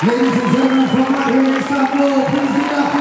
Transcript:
Ladies and gentlemen from in Istanbul, please for